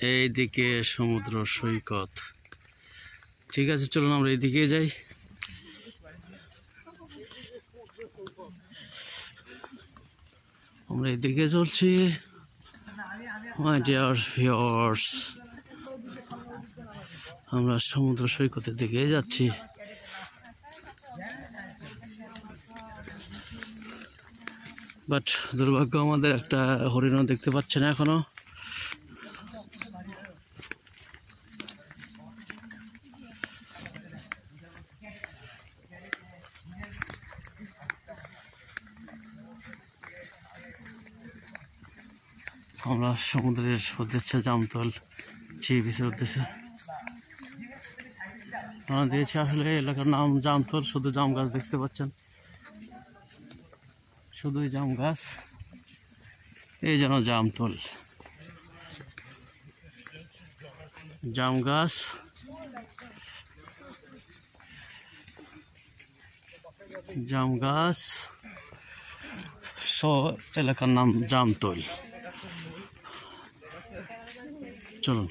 এইদিকে সমুদ্র সৈকত। ঠিক আছে, চলুন আমরা এইদিকে যাই। আমরা এদিকে চলছি। মাই ডিয়ার আমরা সমুদ্র সৈকতের দিকে যাচ্ছি। বাট দুর্ভাগ্য আমাদের একটা হরিণও দেখতে পাচ্ছে না এখনও। আমরা সমুদ্রের উদ্দেশ্যে জামতল সি বিচের উদ্দেশ্যে। আমরা দিয়েছি আসলে এলাকার নাম জামতল, শুধু জাম গাছ দেখতে পাচ্ছেন। শুধুই জাম গাছ। এই যেন জামতল। জাম গাছ। জাম গাছ। সো এলাকার নাম জামতল। চলুন